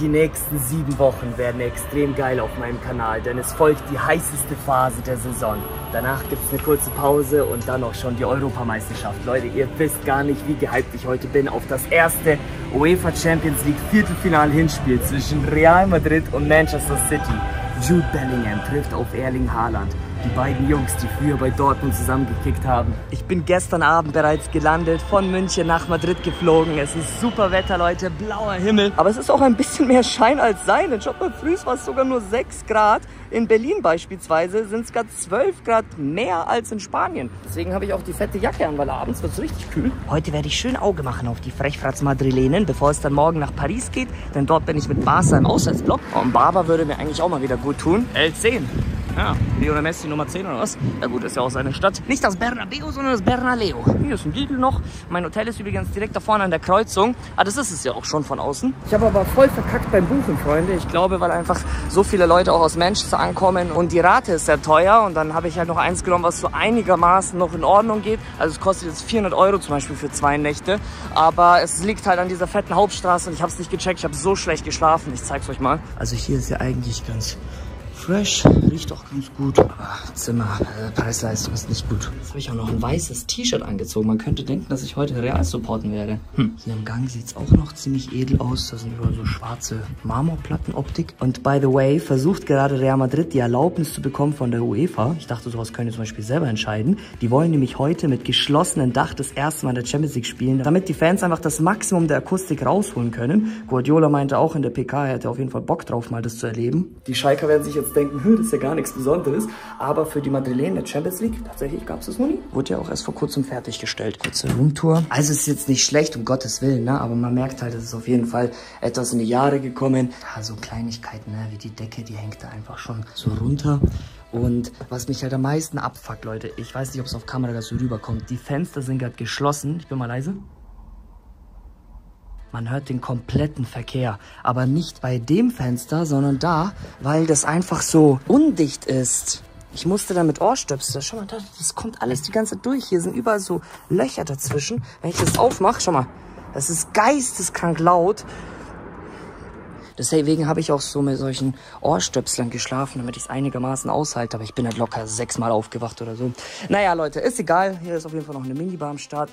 Die nächsten sieben Wochen werden extrem geil auf meinem Kanal, denn es folgt die heißeste Phase der Saison. Danach gibt es eine kurze Pause und dann auch schon die Europameisterschaft. Leute, ihr wisst gar nicht, wie gehypt ich heute bin auf das erste UEFA Champions League Viertelfinal Hinspiel zwischen Real Madrid und Manchester City. Jude Bellingham trifft auf Erling Haaland die beiden Jungs, die früher bei Dortmund zusammengekickt haben. Ich bin gestern Abend bereits gelandet, von München nach Madrid geflogen. Es ist super Wetter, Leute, blauer Himmel. Aber es ist auch ein bisschen mehr Schein als Sein. In schaut mal, früh war es sogar nur 6 Grad. In Berlin beispielsweise sind es gerade 12 Grad mehr als in Spanien. Deswegen habe ich auch die fette Jacke an, weil abends wird es richtig kühl. Heute werde ich schön Auge machen auf die Frechfratz Madrilenen, bevor es dann morgen nach Paris geht. Denn dort bin ich mit Barca im Auswärtsblock. Und Barber würde mir eigentlich auch mal wieder gut tun. L10. Ja, Lionel Messi Nummer 10 oder was? Ja gut, ist ja auch seine Stadt. Nicht das Bernabeu, sondern das Bernaleo. Hier ist ein Lidl noch. Mein Hotel ist übrigens direkt da vorne an der Kreuzung. Ah, das ist es ja auch schon von außen. Ich habe aber voll verkackt beim Buchen, Freunde. Ich glaube, weil einfach so viele Leute auch aus Manchester ankommen und die Rate ist sehr teuer. Und dann habe ich halt noch eins genommen, was so einigermaßen noch in Ordnung geht. Also es kostet jetzt 400 Euro zum Beispiel für zwei Nächte. Aber es liegt halt an dieser fetten Hauptstraße und ich habe es nicht gecheckt. Ich habe so schlecht geschlafen. Ich zeig's euch mal. Also hier ist ja eigentlich ganz fresh, riecht auch ganz gut. Aber Zimmer, äh, Preis-Leistung ist nicht gut. Jetzt habe ich auch noch ein weißes T-Shirt angezogen. Man könnte denken, dass ich heute Real supporten werde. Hm. Hier im Gang sieht es auch noch ziemlich edel aus. Da sind überall so schwarze Marmorplattenoptik. Und by the way, versucht gerade Real Madrid die Erlaubnis zu bekommen von der UEFA. Ich dachte, sowas können die zum Beispiel selber entscheiden. Die wollen nämlich heute mit geschlossenem Dach das erste Mal in der Champions League spielen, damit die Fans einfach das Maximum der Akustik rausholen können. Guardiola meinte auch in der PK, er hätte auf jeden Fall Bock drauf, mal das zu erleben. Die Schalker werden sich jetzt denken, das ist ja gar nichts Besonderes. Aber für die Madrilenen der Champions League, tatsächlich gab es das noch nie. Wurde ja auch erst vor kurzem fertiggestellt. Kurze Roomtour. Also es ist jetzt nicht schlecht, um Gottes Willen, ne? aber man merkt halt, es ist auf jeden Fall etwas in die Jahre gekommen. Ja, so Kleinigkeiten, ne? wie die Decke, die hängt da einfach schon so runter. Und was mich halt am meisten abfuckt, Leute, ich weiß nicht, ob es auf Kamera so rüberkommt. Die Fenster sind gerade geschlossen. Ich bin mal leise. Man hört den kompletten Verkehr. Aber nicht bei dem Fenster, sondern da, weil das einfach so undicht ist. Ich musste da mit Ohrstöpsel, schau mal, das kommt alles die ganze Zeit durch. Hier sind überall so Löcher dazwischen. Wenn ich das aufmache, schau mal, das ist geisteskrank laut. Deswegen habe ich auch so mit solchen Ohrstöpseln geschlafen, damit ich es einigermaßen aushalte. Aber ich bin halt locker sechsmal aufgewacht oder so. Naja, Leute, ist egal. Hier ist auf jeden Fall noch eine Minibar am Start.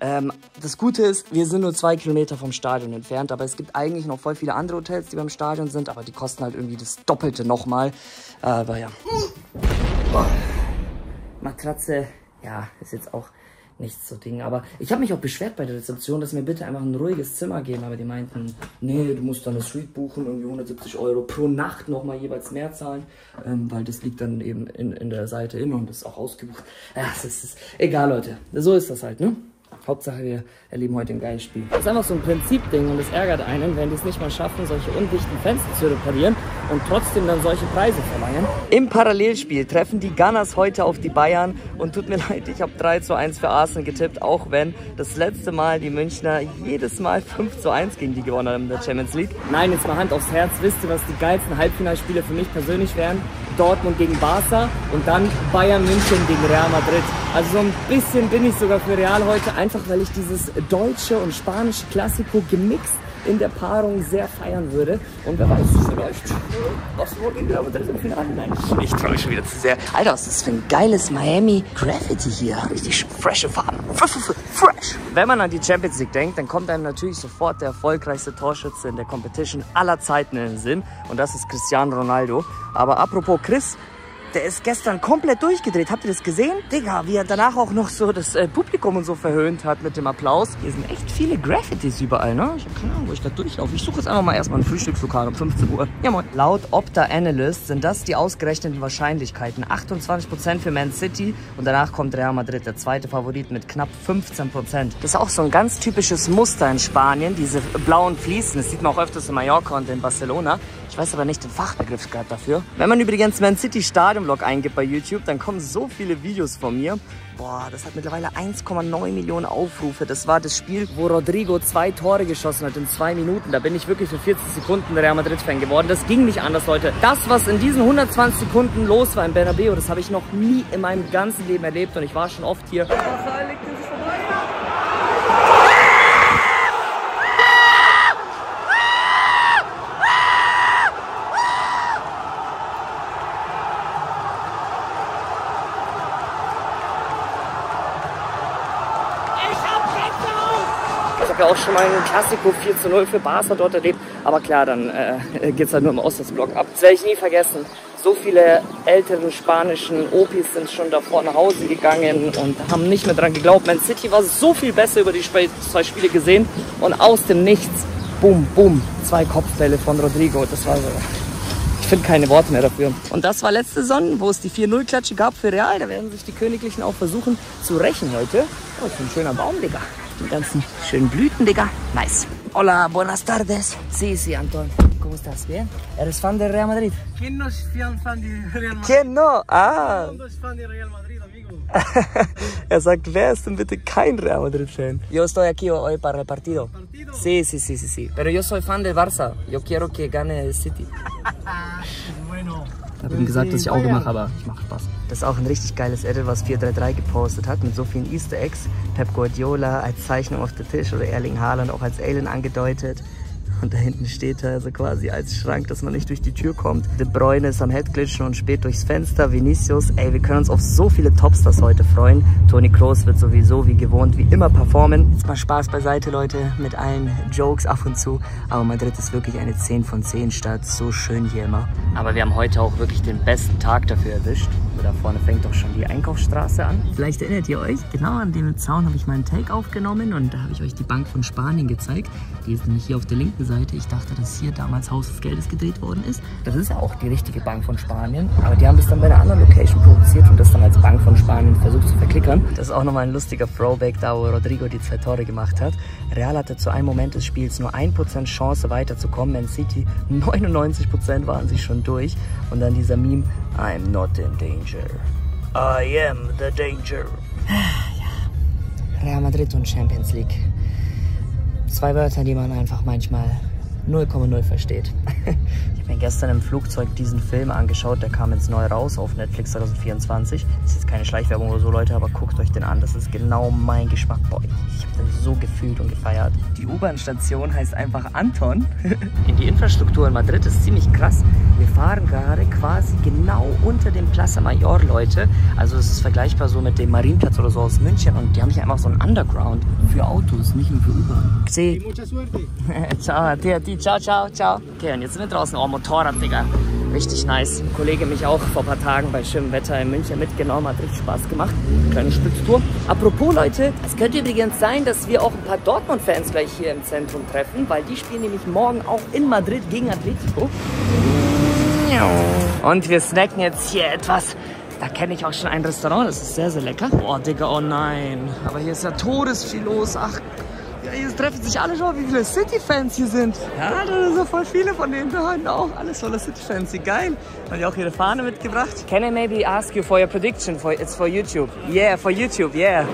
Ähm, das Gute ist, wir sind nur zwei Kilometer vom Stadion entfernt. Aber es gibt eigentlich noch voll viele andere Hotels, die beim Stadion sind. Aber die kosten halt irgendwie das Doppelte nochmal. Aber ja. Matratze, ja, ist jetzt auch nichts zu Ding. Aber ich habe mich auch beschwert bei der Rezeption, dass mir bitte einfach ein ruhiges Zimmer geben. Aber die meinten, nee, du musst dann eine Suite buchen, irgendwie 170 Euro pro Nacht nochmal jeweils mehr zahlen, ähm, weil das liegt dann eben in, in der Seite immer und ist auch ausgebucht. Ja, es ist, ist egal, Leute. So ist das halt, ne? Hauptsache, wir erleben heute ein geiles Spiel. Das ist einfach so ein Prinzipding und es ärgert einen, wenn die es nicht mal schaffen, solche undichten Fenster zu reparieren und trotzdem dann solche Preise verleihen. Im Parallelspiel treffen die Gunners heute auf die Bayern und tut mir leid, ich habe 3 zu 1 für Arsenal getippt, auch wenn das letzte Mal die Münchner jedes Mal 5 zu 1 gegen die gewonnen haben in der Champions League. Nein, jetzt mal Hand aufs Herz, wisst ihr, was die geilsten Halbfinalspiele für mich persönlich wären? Dortmund gegen Barca und dann Bayern München gegen Real Madrid. Also so ein bisschen bin ich sogar für Real heute, einfach weil ich dieses deutsche und spanische Klassiko gemixt in der Paarung sehr feiern würde. Und wer weiß, vielleicht wohl in der Madrid im Finale. Nein, ich freue mich schon wieder zu sehr. Alter, was ist das für ein geiles Miami Graffiti hier. Richtig frische Farben. Fresh. Wenn man an die Champions League denkt, dann kommt einem natürlich sofort der erfolgreichste Torschütze in der Competition aller Zeiten in den Sinn. Und das ist Cristiano Ronaldo. Aber apropos Chris, der ist gestern komplett durchgedreht. Habt ihr das gesehen? Digga, wie er danach auch noch so das äh, Publikum und so verhöhnt hat mit dem Applaus. Hier sind echt viele Graffitis überall, ne? Ich habe keine Ahnung, wo ich da durchlaufe. Ich suche jetzt einfach mal erstmal ein Frühstückslokal um 15 Uhr. Ja, moin. Laut Opta Analyst sind das die ausgerechneten Wahrscheinlichkeiten. 28% für Man City und danach kommt Real Madrid, der zweite Favorit mit knapp 15%. Das ist auch so ein ganz typisches Muster in Spanien, diese blauen Fliesen. Das sieht man auch öfters in Mallorca und in Barcelona. Ich weiß aber nicht den Fachbegriff gerade dafür. Wenn man übrigens Man City Stadion Vlog eingibt bei YouTube, dann kommen so viele Videos von mir. Boah, das hat mittlerweile 1,9 Millionen Aufrufe. Das war das Spiel, wo Rodrigo zwei Tore geschossen hat in zwei Minuten. Da bin ich wirklich für 40 Sekunden Real Madrid-Fan geworden. Das ging nicht anders, Leute. Das, was in diesen 120 Sekunden los war im Bernabeu, das habe ich noch nie in meinem ganzen Leben erlebt. Und ich war schon oft hier. Wir auch schon mal ein Klassiko 4 zu 0 für Barca dort erlebt. Aber klar, dann äh, geht es halt nur im Auswärtsblock ab. Das werde ich nie vergessen. So viele älteren spanischen Opis sind schon davor nach Hause gegangen und haben nicht mehr dran geglaubt. Man City war so viel besser über die zwei Spiele gesehen und aus dem Nichts, boom, boom, zwei Kopfbälle von Rodrigo. Das war so ich finde keine Worte mehr dafür. Und das war letzte Saison, wo es die 4-0-Klatsche gab für Real. Da werden sich die Königlichen auch versuchen zu rächen heute. Oh, ist ein schöner Baum, Digga. Die ganzen schönen Blüten, Digga. Nice. Hola, buenas tardes. Sí, sí, Anton. ¿Cómo estás? Bien? ¿Eres fan de Real Madrid? ¿Quién no es fan de Real Madrid? ¿Quién no? Ah. ¿Quién no es fan de Real Madrid, amigo? er sagt, wer ist denn bitte kein Real Madrid-Fan? Yo estoy aquí hoy para el partido. ¿Partido? Sí, sí, sí, sí, sí. Pero yo soy fan del Barça. Yo quiero que gane el City. bueno. Ich habe ihm gesagt, dass ich Auge mache, aber ich mache Spaß. Das ist auch ein richtig geiles Edit, was 433 gepostet hat, mit so vielen Easter Eggs. Pep Guardiola als Zeichnung auf der Tisch oder Erling Haaland auch als Alien angedeutet. Und da hinten steht er also quasi als Schrank, dass man nicht durch die Tür kommt. De Bruyne ist am Headglitchen und spät durchs Fenster. Vinicius, ey, wir können uns auf so viele Topstars heute freuen. Toni Kroos wird sowieso wie gewohnt, wie immer performen. Jetzt mal Spaß beiseite, Leute, mit allen Jokes ab und zu. Aber Madrid ist wirklich eine 10 von 10 Stadt. So schön hier immer. Aber wir haben heute auch wirklich den besten Tag dafür erwischt. Da vorne fängt doch schon die Einkaufsstraße an. Vielleicht erinnert ihr euch, genau an dem Zaun habe ich meinen Take aufgenommen und da habe ich euch die Bank von Spanien gezeigt. Die ist nämlich hier auf der linken Seite. Ich dachte, dass hier damals Haus des Geldes gedreht worden ist. Das ist ja auch die richtige Bank von Spanien. Aber die haben das dann bei einer anderen Location produziert und das dann als Bank von Spanien versucht zu verklickern. Das ist auch nochmal ein lustiger Throwback, da wo Rodrigo die zwei Tore gemacht hat. Real hatte zu einem Moment des Spiels nur 1% Chance weiterzukommen. Man City 99% waren sich schon durch. Und dann dieser Meme, I'm not in danger. I am the danger. ja. Real Madrid und Champions League. Zwei Wörter, die man einfach manchmal 0,0 versteht. ich habe mir gestern im Flugzeug diesen Film angeschaut, der kam jetzt neu raus auf Netflix 2024. Das ist jetzt keine Schleichwerbung oder so, Leute, aber guckt euch den an. Das ist genau mein Geschmack. Boah, ich habe den so gefühlt und gefeiert. Die U-Bahn-Station heißt einfach Anton. in die Infrastruktur in Madrid ist ziemlich krass. Wir fahren gerade quasi genau unter dem Plaza Mayor, Leute. Also es ist vergleichbar so mit dem Marienplatz oder so aus München und die haben hier einfach so ein Underground für Autos, nicht nur für U-Bahn. Mucha suerte. Ciao, ciao, ciao, ciao. Okay, und jetzt sind wir draußen. Oh, Motorrad, Digga. Richtig nice. Ein Kollege mich auch vor ein paar Tagen bei schönem Wetter in München mitgenommen. Hat richtig Spaß gemacht. Kleine Spitztour. Apropos, Leute, es könnte übrigens sein, dass wir auch ein paar Dortmund-Fans gleich hier im Zentrum treffen, weil die spielen nämlich morgen auch in Madrid gegen Atletico. Und wir snacken jetzt hier etwas. Da kenne ich auch schon ein Restaurant, das ist sehr, sehr lecker. Boah, Digga, oh nein. Aber hier ist ja todesviel los. Ach, ja, hier treffen sich alle schon, wie viele City-Fans hier sind. Ja, da sind so voll viele von denen da hinten auch. Alles voller City-Fans, wie geil. Haben die auch ihre Fahne mitgebracht. Can I maybe ask you for your prediction? For, it's for YouTube. Yeah, for YouTube, yeah.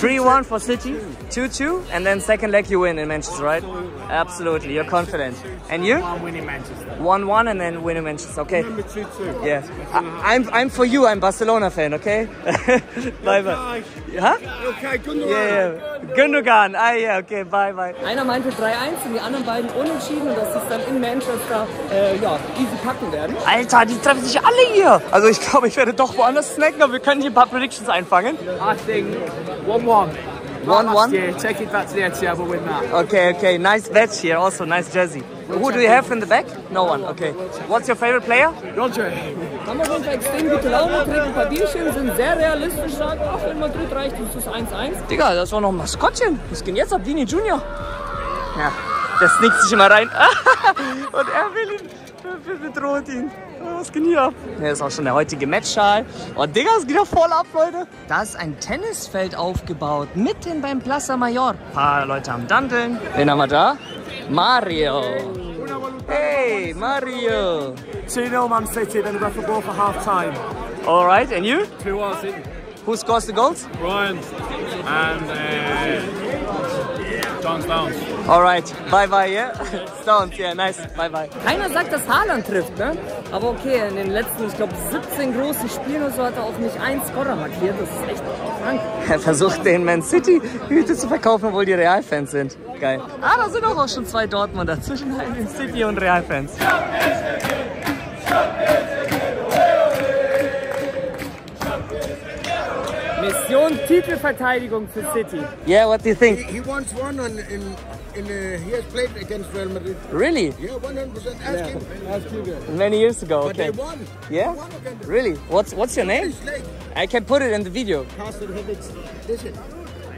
3-1 for City, 2-2, and then second leg you win in Manchester, right? Absolutely, you're confident. And you? I'm winning Manchester. 1-1 and then win in Manchester, okay? Number 2-2. Yeah. I, I'm, I'm for you, I'm Barcelona fan, okay? bye bye. Ja? Okay, luck. Yeah, yeah. Gündogan, ah ja, okay, bye bye. Einer meinte 3-1 und die anderen beiden unentschieden und dass sie es dann in Manchester äh, ja, easy packen werden. Alter, die treffen sich alle hier. Also ich glaube, ich werde doch woanders snacken, aber wir können hier ein paar Predictions einfangen. I think 1-1. 1-1? Yeah, take it back to the Etihad, we'll win that. Okay, okay, nice badge here, also nice jersey. Who do you have in the back? No one, okay. What's your favorite player? Roger. Haben jeden Fall extrem gute Laune, trinken ein paar Bierchen, sind sehr realistisch, sagen, ach, wenn Madrid reicht, ist es 1-1. Digga, das war noch ein Maskottchen. Was geht jetzt ab, Dini Junior? Ja, der sneakt sich immer rein. Und er will ihn, bedroht ihn. Was geht hier ab? Ja, ist auch schon der heutige Matchschal. Oh, Digga, es geht ja voll ab, Leute. Da ist ein Tennisfeld aufgebaut, mitten beim Plaza Mayor. Ein paar Leute am Dandeln. Wen haben wir da? Mario. Hey, Mario. 2-0 Man City, then we're for ball for half time. All right, and you? 2-1 City. Who scores the goals? Ryan and uh, Stones. All right, bye bye, yeah? Stones, yeah, nice, bye bye. Keiner sagt, dass Haaland trifft, ne? Aber okay, in den letzten, ich glaube, 17 großen Spielen oder so hat er auch nicht einen Scorer markiert. Das ist echt krank. Er versucht den Man City Hüte zu verkaufen, obwohl die Real-Fans sind. Geil. Ah, da sind auch schon zwei Dortmunder zwischen den City und Real-Fans. Messi Gratulation, Titelverteidigung für City. Yeah, what do you think? He, he once won on, in in uh, he has played against Real Madrid. Really? Yeah, 100%. Ask him. Ask you. Many years ago, But okay. they won. Yeah? They won against Really? What's what's your name? I can put it in the video. Carsten Hibbets. Listen,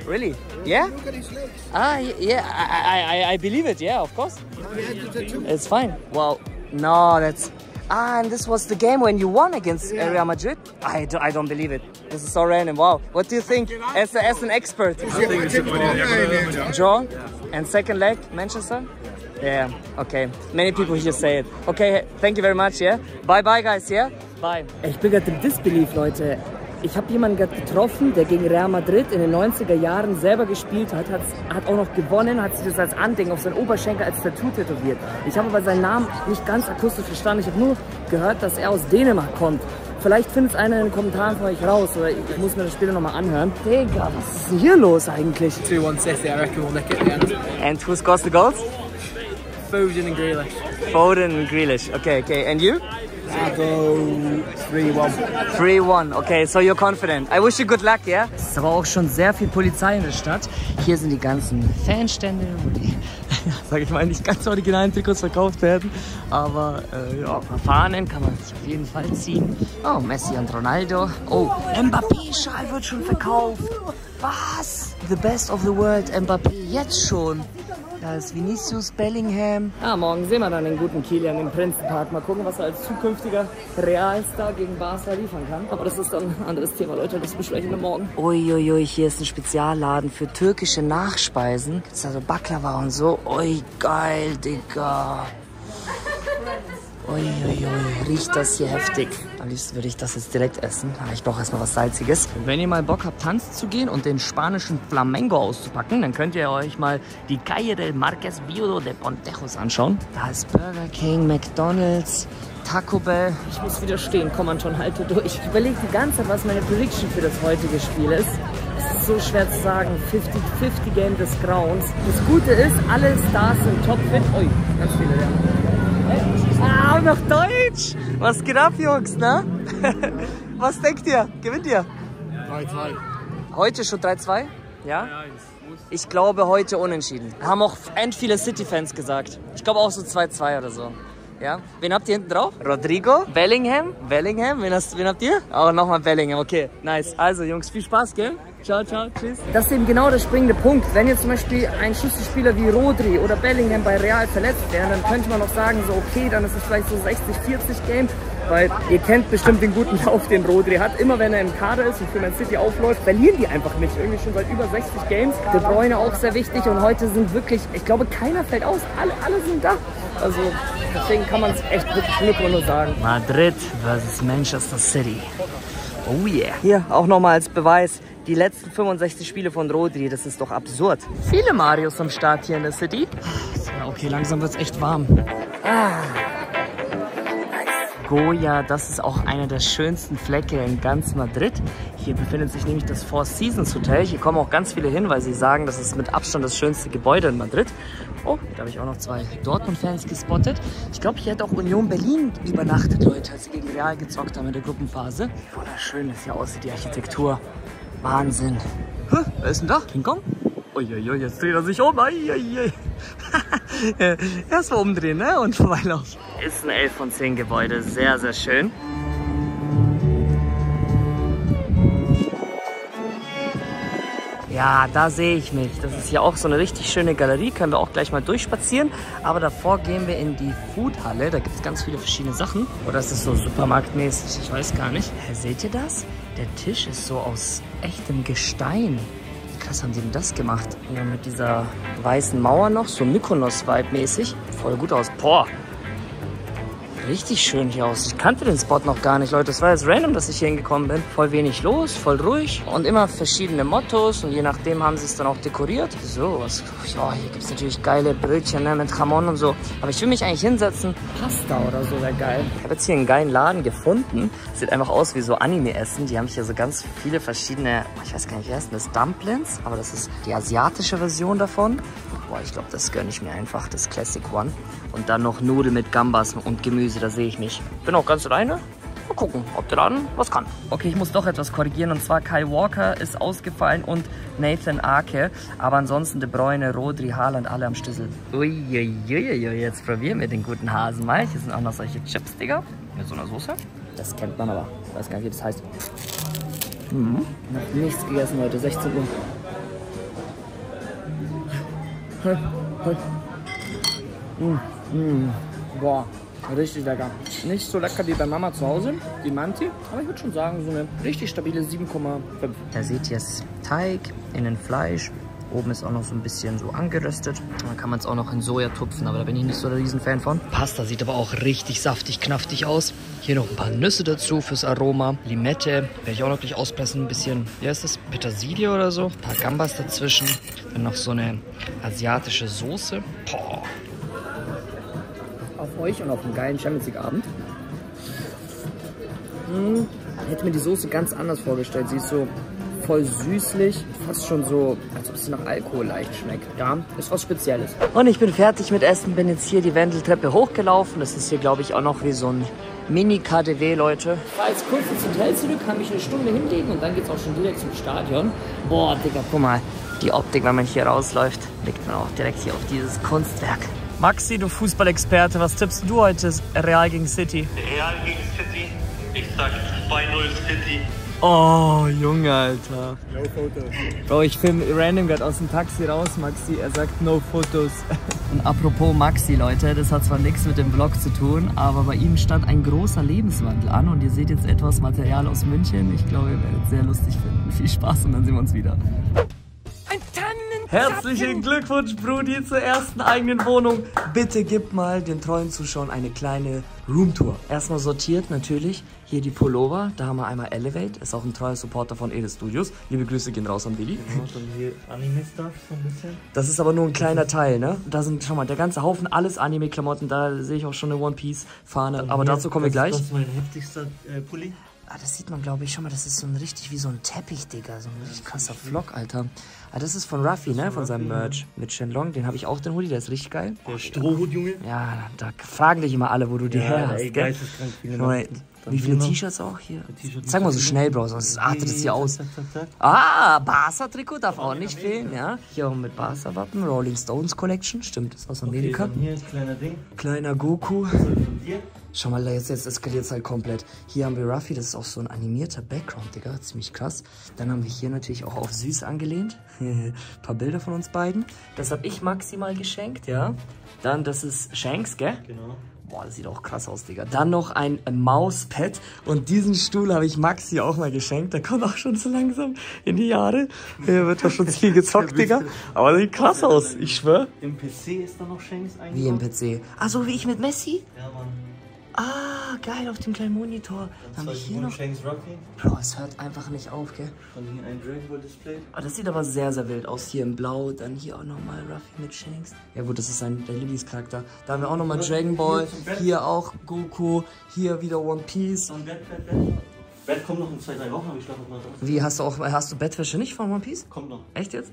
Really? Yeah? look at his legs. Ah, yeah, I, I, I, I believe it. Yeah, of course. He has the tattoo. It's fine. Well, no, that's. Ah, and this was the game when you won against uh, Real Madrid? I, do, I don't believe it. This is so random. Wow. What do you think as, a, as an expert? Draw? And second leg, Manchester? Yeah, okay. Many people here say it. Okay, thank you very much, yeah? Bye bye, guys, yeah? Bye. Ich bin gerade im Disbelief, Leute. Ich habe jemanden gerade getroffen, der gegen Real Madrid in den 90er Jahren selber gespielt hat, hat, hat auch noch gewonnen, hat sich das als Andenken auf seinen Oberschenkel als Tattoo tätowiert. Ich habe aber seinen Namen nicht ganz akustisch verstanden. Ich habe nur gehört, dass er aus Dänemark kommt. Vielleicht findet es einer in den Kommentaren von euch raus oder ich muss mir das später nochmal anhören. Digga, was ist denn hier los eigentlich? 2-1 City, I reckon we'll nick it at the end. And who scores the goals? Foden and Grealish. Foden and Grealish. Okay, okay. And you? I go 3-1. 3-1. Okay, so you're confident. I wish you good luck, yeah? Es ist aber auch schon sehr viel Polizei in der Stadt. Hier sind die ganzen Fanstände, wo die, sag ich mal, nicht ganz originalen Trikots verkauft werden. Aber äh, ja, Fahnen kann man sich auf jeden Fall ziehen. Oh, Messi und Ronaldo. Oh, Mbappé-Schal wird schon verkauft. Was? The best of the world, Mbappé, jetzt schon. Da ist Vinicius Bellingham. Ja, morgen sehen wir dann den guten Kilian im Prinzenpark. Mal gucken, was er als zukünftiger Realstar gegen Barca liefern kann. Aber das ist dann ein anderes Thema, Leute. Das besprechen wir morgen. Uiuiui, hier ist ein Spezialladen für türkische Nachspeisen. Gibt's da so Baklava und so. Ui, geil, Digga. Uiuiui, riecht das hier heftig. Am liebsten würde ich das jetzt direkt essen. Aber ich brauche erstmal was Salziges. Wenn ihr mal Bock habt, tanzen zu gehen und den spanischen Flamengo auszupacken, dann könnt ihr euch mal die Calle del Marqués Viudo de Pontejos anschauen. Da ist Burger King, McDonalds, Taco Bell. Ich muss wieder stehen, komm Anton, halte durch. Ich überlege die ganze Zeit, was meine Prediction für das heutige Spiel ist. Es ist so schwer zu sagen. 50-50 Game des Grauens. Das Gute ist, alle Stars sind topfit. Ui, ganz viele, ja. Ah, noch Deutsch! Was geht ab, Jungs, ne? Was denkt ihr? Gewinnt ihr? 3-2. Heute schon 3-2? Ja? Ich glaube heute unentschieden. Haben auch end viele City-Fans gesagt. Ich glaube auch so 2-2 oder so. Ja? Wen habt ihr hinten drauf? Rodrigo? Bellingham? Bellingham? Wen, hast, wen habt ihr? Oh, nochmal Bellingham. Okay, nice. Also, Jungs, viel Spaß, gell? Ciao, ciao, tschüss. Das ist eben genau der springende Punkt. Wenn jetzt zum Beispiel ein Schlüsselspieler wie Rodri oder Bellingham bei Real verletzt wären, dann könnte man noch sagen, so okay, dann ist es vielleicht so 60-40 Game. Weil ihr kennt bestimmt den guten Lauf, den Rodri hat. Immer wenn er im Kader ist und für Man City aufläuft, verlieren die einfach nicht. Irgendwie schon seit über 60 Games. De Bruyne auch sehr wichtig und heute sind wirklich, ich glaube, keiner fällt aus. Alle, alle sind da. Also deswegen kann man es echt wirklich Glück nur sagen. Madrid versus Manchester City. Oh yeah. Hier auch nochmal als Beweis. Die letzten 65 Spiele von Rodri, das ist doch absurd. Viele Marios am Start hier in der City. Ja, okay, langsam wird's echt warm. Goya, das ist auch einer der schönsten Flecke in ganz Madrid. Hier befindet sich nämlich das Four Seasons Hotel. Hier kommen auch ganz viele hin, weil sie sagen, das ist mit Abstand das schönste Gebäude in Madrid. Oh, da habe ich auch noch zwei Dortmund-Fans gespottet. Ich glaube, hier hat auch Union Berlin übernachtet, Leute, als sie gegen Real gezockt haben in der Gruppenphase. Wunderschön es hier aussieht, die Architektur. Wahnsinn. Hä, wer ist denn da? King Kong? Uiuiui, jetzt dreht er sich um. Uiuiui. Erstmal umdrehen ne? und vorbeilaufen. Ist ein 11 von 10 Gebäude. Sehr, sehr schön. Ja, da sehe ich mich. Das ist hier auch so eine richtig schöne Galerie. Können wir auch gleich mal durchspazieren. Aber davor gehen wir in die Foodhalle. Da gibt es ganz viele verschiedene Sachen. Oder ist es so supermarktmäßig? Ich weiß gar nicht. Seht ihr das? Der Tisch ist so aus echtem Gestein. Wie krass haben die denn das gemacht? Dann mit dieser weißen Mauer noch, so Mykonos-Vibe mäßig. Voll gut aus. Boah, richtig schön hier aus. Ich kannte den Spot noch gar nicht, Leute. Es war jetzt random, dass ich hier hingekommen bin. Voll wenig los, voll ruhig und immer verschiedene Mottos und je nachdem haben sie es dann auch dekoriert. So, was, ja, hier gibt es natürlich geile Brötchen ne, mit Jamon und so. Aber ich will mich eigentlich hinsetzen. Pasta oder so wäre geil. Ich habe jetzt hier einen geilen Laden gefunden. Sieht einfach aus wie so Anime-Essen. Die haben hier so ganz viele verschiedene, ich weiß gar nicht, wie heißt das? Dumplings? Aber das ist die asiatische Version davon. Boah, ich glaube, das gönne ich mir einfach, das Classic One. Und dann noch Nudeln mit Gambas und Gemüse, da sehe ich mich. Bin auch ganz alleine. Mal gucken, ob der Laden was kann. Okay, ich muss doch etwas korrigieren. Und zwar Kai Walker ist ausgefallen und Nathan Ake. Aber ansonsten De Bruyne, Rodri, Haaland, alle am Schlüssel. Uiuiuiui, jetzt probieren wir den guten Hasen mal. Hier sind auch noch solche Chips, Digga. Mit so einer Soße. Das kennt man aber. Ich weiß gar nicht, wie das heißt. Mhm. Noch nichts gegessen heute, 16 Uhr. Boah, richtig lecker. Nicht so lecker wie bei Mama zu Hause, die Manti, aber ich würde schon sagen, so eine richtig stabile 7,5. Da seht ihr es Teig, innen Fleisch. Oben ist auch noch so ein bisschen so angeröstet. Dann kann man es auch noch in Soja tupfen, aber da bin ich nicht so der Riesenfan von. Pasta sieht aber auch richtig saftig, knaftig aus. Hier noch ein paar Nüsse dazu fürs Aroma. Limette werde ich auch noch gleich auspressen. Ein bisschen, wie heißt das? Petersilie oder so. Ein paar Gambas dazwischen. Dann noch so eine asiatische Soße. Boah. Auf euch und auf einen geilen Champions League Abend. Hm, ich hätte mir die Soße ganz anders vorgestellt. Sie ist so voll süßlich, fast schon so, als ob sie nach Alkohol leicht schmeckt. Ja, ist was Spezielles. Und ich bin fertig mit Essen, bin jetzt hier die Wendeltreppe hochgelaufen. Das ist hier, glaube ich, auch noch wie so ein Mini-KDW, Leute. Ich war jetzt kurz ins Hotel zurück, kann mich eine Stunde hinlegen und dann geht's auch schon direkt zum Stadion. Boah, Digga, guck mal. Die Optik, wenn man hier rausläuft, blickt man auch direkt hier auf dieses Kunstwerk. Maxi, du Fußballexperte, was tippst du heute Real gegen City? Real gegen City. Ich sag 2-0 City. Oh, Junge, Alter. No Fotos. Bro, ich film random gerade aus dem Taxi raus, Maxi. Er sagt no Fotos. Und apropos Maxi, Leute, das hat zwar nichts mit dem Vlog zu tun, aber bei ihm stand ein großer Lebenswandel an und ihr seht jetzt etwas Material aus München. Ich glaube, ihr werdet es sehr lustig finden. Viel Spaß und dann sehen wir uns wieder. Herzlichen Glückwunsch, Brudi, zur ersten eigenen Wohnung. Bitte gib mal den treuen Zuschauern eine kleine Roomtour. Erstmal sortiert natürlich. Hier die Pullover. Da haben wir einmal Elevate. Ist auch ein treuer Supporter von Ede Studios. Liebe Grüße gehen raus an Willi. Und hier Anime-Stuff so ein bisschen. Das ist aber nur ein kleiner Teil, ne? Da sind, schau mal, der ganze Haufen, alles Anime-Klamotten. Da sehe ich auch schon eine One Piece-Fahne. Aber dazu kommen wir gleich. Das ist mein heftigster äh, Pulli. Ah, das sieht man, glaube ich, schon mal. Das ist so ein richtig wie so ein Teppich, Digga. So ein richtig krasser Vlog, Alter. Ah, das ist von Ruffy, ne? Von seinem Merch mit Shenlong. Den habe ich auch, den Hoodie. Der ist richtig geil. Der Strohhut, Junge. Ja, da fragen dich immer alle, wo du die her hast, ey, gell? geisteskrank Dann Wie viele. T-Shirts auch hier? Zeig mal so schnell, Bro, sonst artet es hier aus. Ah, Barca-Trikot darf auch nicht fehlen, ja. Hier auch mit Barca-Wappen, Rolling Stones Collection, stimmt, ist aus Amerika. Hier ein kleiner Ding. Kleiner Goku. Schau mal, jetzt, jetzt eskaliert es halt komplett. Hier haben wir Ruffy, das ist auch so ein animierter Background, Digga, ziemlich krass. Dann haben wir hier natürlich auch auf Süß angelehnt. Ein paar Bilder von uns beiden. Das habe ich maximal geschenkt, ja. Dann, das ist Shanks, gell? Genau. Boah, das sieht auch krass aus, Digga. Dann noch ein Mauspad. Und diesen Stuhl habe ich Maxi auch mal geschenkt. Der kommt auch schon so langsam in die Jahre. Hier wird doch schon viel gezockt, Digga. Aber sieht krass aus, ich schwör. Im PC ist da noch Shanks Wie im. PC. Ah, so wie ich mit Messi? Ja, Mann. Ah, geil, auf dem kleinen Monitor. Dann habe ich hier noch... Bro, es hört einfach nicht auf, gell? Dann hier ein Dragon Ball Display. Ah, das sieht aber sehr, sehr wild aus. Hier in Blau, dann hier auch nochmal Ruffy mit Shanks. Ja gut, das ist sein der Lieblingscharakter. Da haben wir auch nochmal Dragon Ball. Hier auch Goku. Hier wieder One Piece. Und Bett, Bett, Bett. Bett kommt noch in zwei, drei Wochen, aber ich schlafe mal drauf. Wie, hast du auch, hast du Bettwäsche nicht von One Piece? Kommt noch. Echt jetzt?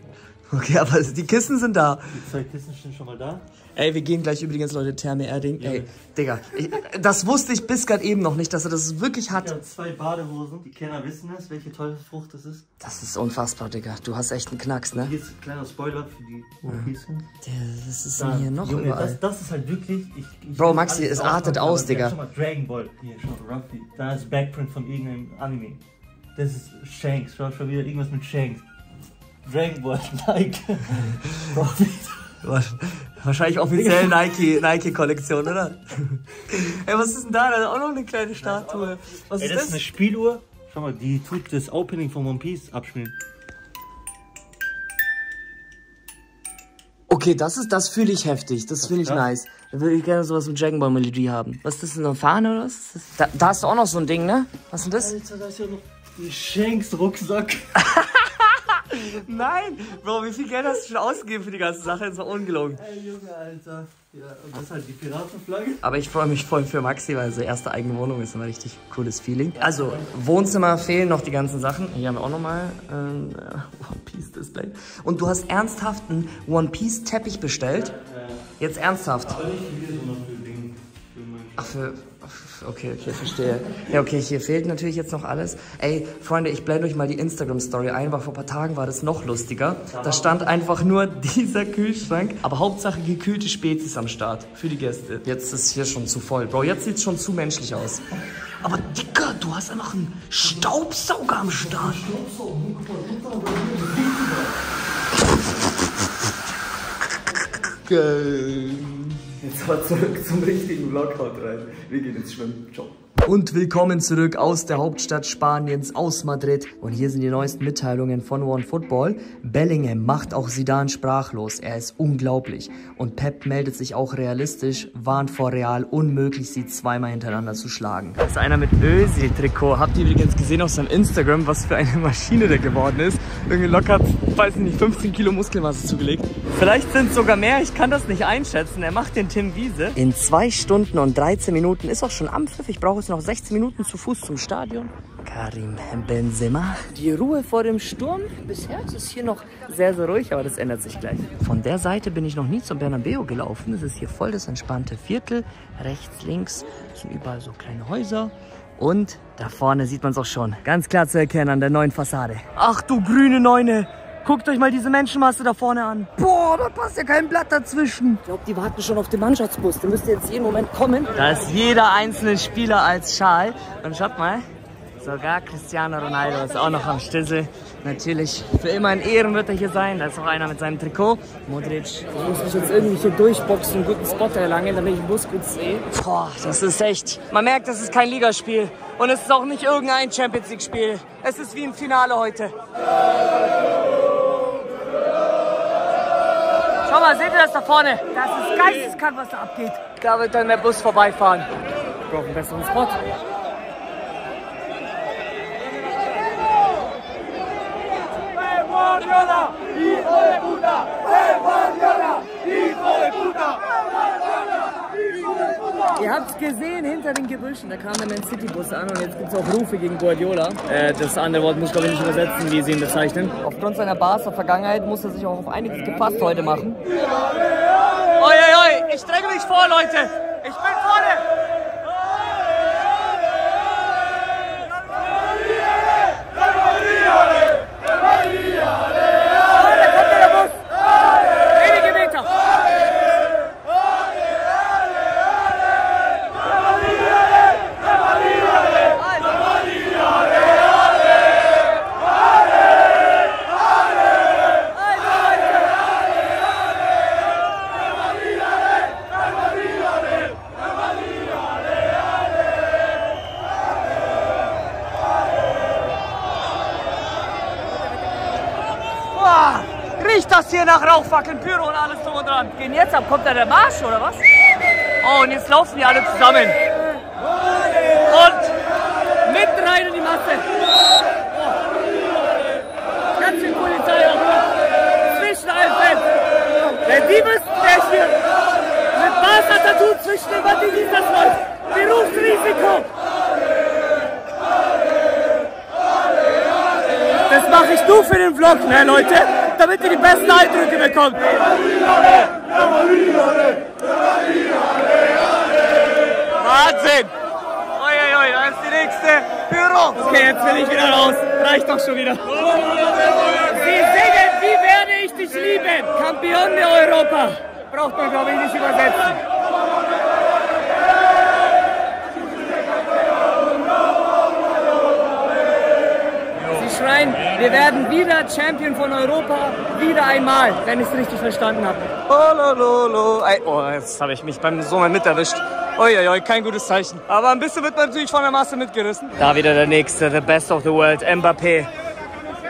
Okay, aber die Kissen sind da. Die zwei Kissen stehen schon mal da. Ey, wir gehen gleich übrigens, Leute, Therme Erding. Ey, Digga, ich, das wusste ich bis gerade eben noch nicht, dass er das wirklich Ich hat. habe zwei Badehosen. Die Kenner wissen es, welche Teufelsfrucht das ist. Das ist unfassbar, Digga. Du hast echt einen Knacks, ne? Hier ist ein kleiner Spoiler für die Piece. Der, was ist denn hier noch Junge, überall? das, das ist halt wirklich. Ich, ich Bro, Maxi, es artet aus, aber Digga. Schau mal, Dragon Ball. Hier, schau, Ruffy. Da ist Backprint von irgendeinem Anime. Das ist Shanks. Schau schon wieder irgendwas mit Shanks. Dragon Ball, Nike. Ruffy. Wahrscheinlich offiziell Nike, Nike-Kollektion, oder? Ey, was ist denn da? Da ist auch noch eine kleine Statue. Was Ey, ist das ist das? eine Spieluhr. Schau mal, die tut das Opening von One Piece abspielen. Okay, das ist, das fühle ich heftig. Das finde ich nice. Da würde ich gerne sowas mit Dragon Ball Melodie haben. Was ist das, eine Fahne oder was? ist das? Da, da hast du auch noch so ein Ding, ne? Was ist denn das? Alter, da ist ja noch ein Shanks-Rucksack. Nein! Bro, wie viel Geld hast du schon ausgegeben für die ganze Sache? Das war ungelogen. Ey, Junge, Alter. Ja, und das ist halt die Piratenflagge. Aber ich freue mich voll für Maxi, weil so erste eigene Wohnung ist immer richtig cooles Feeling. Also, Wohnzimmer fehlen noch die ganzen Sachen. Hier haben wir auch nochmal ein äh, One Piece Display. Und du hast ernsthaft einen One Piece Teppich bestellt? Jetzt ernsthaft? Aber nicht hier, sondern für den. Für Ach, für, Okay, okay, verstehe. Ja, okay, hier fehlt natürlich jetzt noch alles. Ey, Freunde, ich blende euch mal die Instagram-Story ein, weil vor ein paar Tagen war das noch lustiger. Da stand einfach nur dieser Kühlschrank, aber Hauptsache gekühlte Spezies am Start für die Gäste. Jetzt ist hier schon zu voll. Bro, jetzt sieht es schon zu menschlich aus. Aber Dicker, du hast einfach einen Staubsauger am Start. Geil. Zurück zum richtigen Vlog. Haut rein. Wir gehen jetzt schwimmen. Ciao. Und willkommen zurück aus der Hauptstadt Spaniens, aus Madrid. Und hier sind die neuesten Mitteilungen von One Football. Bellingham macht auch Zidane sprachlos. Er ist unglaublich. Und Pep meldet sich auch realistisch, warnt vor Real, unmöglich, sie zweimal hintereinander zu schlagen. Das ist einer mit Özil-Trikot. Habt ihr übrigens gesehen auf seinem Instagram, was für eine Maschine der geworden ist? Irgendwie locker, weiß ich nicht, 15 Kilo Muskelmasse zugelegt. Vielleicht sind es sogar mehr, ich kann das nicht einschätzen. Er macht den Tim Wiese. In zwei Stunden und 13 Minuten ist auch schon am Pfiff. Ich brauche es noch 16 Minuten zu Fuß zum Stadion. Karim Benzema. Die Ruhe vor dem Sturm. Bisher ist es hier noch sehr, sehr ruhig, aber das ändert sich gleich. Von der Seite bin ich noch nie zum Bernabeu gelaufen. Es ist hier voll das entspannte Viertel. Rechts, links sind überall so kleine Häuser. Und da vorne sieht man es auch schon. Ganz klar zu erkennen an der neuen Fassade. Ach du grüne Neune. Guckt euch mal diese Menschenmasse da vorne an. Boah, da passt ja kein Blatt dazwischen. Ich glaube, die warten schon auf den Mannschaftsbus. Der müsste jetzt jeden Moment kommen. Da ist jeder einzelne Spieler als Schal. Und schaut mal, sogar Cristiano Ronaldo ist auch noch am Stissel. Natürlich, für immer in Ehren wird er hier sein. Da ist auch einer mit seinem Trikot. Modric. Ich muss mich jetzt irgendwie hier durchboxen, einen guten Spot erlangen, damit ich den Bus gut sehe. Boah, das ist echt. Man merkt, das ist kein Ligaspiel. Und es ist auch nicht irgendein Champions League-Spiel. Es ist wie ein Finale heute. Schau mal, seht ihr das da vorne? Das ist geisteskrank, was da abgeht. Da wird dann der Bus vorbeifahren. Ich brauche einen besseren Spot. Es gesehen hinter den Gebüschen, da kam der Man City Bus an und jetzt gibt es auch Rufe gegen Guardiola. Äh, das andere Wort muss ich glaube ich nicht übersetzen, wie sie ihn bezeichnen. Aufgrund seiner Barca Vergangenheit muss er sich auch auf einiges gefasst heute machen. Oi, oi, oi, ich dränge mich vor, Leute. Ich bin vorne. Wenige Meter. Boah, riecht das hier nach Rauchfackeln, Pyro und alles drum und dran. Gehen jetzt ab, kommt da der Marsch oder was? Oh, und jetzt laufen die alle zusammen. Und Mitten rein in die Masse. Ganz viel Polizei auch. Zwischen allen Fans. Wenn die wüssten, wer hier mit Barca-Tattoo zwischen den Banditistas läuft. Berufsrisiko. Das mache ich nur für den Vlog, ne Leute? Damit ihr die besten Eindrücke bekommt. Wahnsinn! Uiuiui, da ist die nächste Büro. Okay, jetzt will ich wieder raus. Reicht doch schon wieder. Sie singen, wie werde ich dich lieben? Campion de Europa. Braucht man, glaube ich, nicht übersetzen. Schreien, wir werden wieder Champion von Europa, wieder einmal, wenn ich es richtig verstanden habe. Olololo. Oh, jetzt habe ich mich beim Summen mit erwischt. Uiuiui, kein gutes Zeichen. Aber ein bisschen wird man natürlich von der Masse mitgerissen. Da wieder der nächste, the best of the world, Mbappé.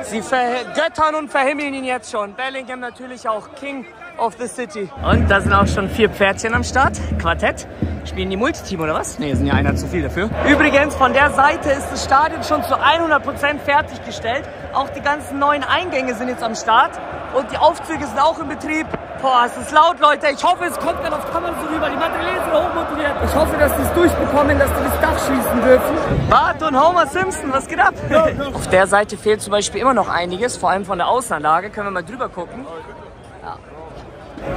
Sie vergöttern und verhimmeln ihn jetzt schon. Bellingham natürlich auch King of the City. Und da sind auch schon vier Pferdchen am Start. Quartett. Spielen die Multiteam oder was? Ne, sind ja einer zu viel dafür. Übrigens, von der Seite ist das Stadion schon zu 100% fertiggestellt. Auch die ganzen neuen Eingänge sind jetzt am Start. Und die Aufzüge sind auch in Betrieb. Boah, es ist laut, Leute. Ich hoffe, es kommt dann auf Kamera so rüber. Die Materialien sind hochmotiviert. Ich hoffe, dass sie es durchbekommen, dass sie das Dach schließen dürfen. Bart und Homer Simpson, was geht ab? Auf der Seite fehlt zum Beispiel immer noch einiges, vor allem von der Außenanlage. Können wir mal drüber gucken.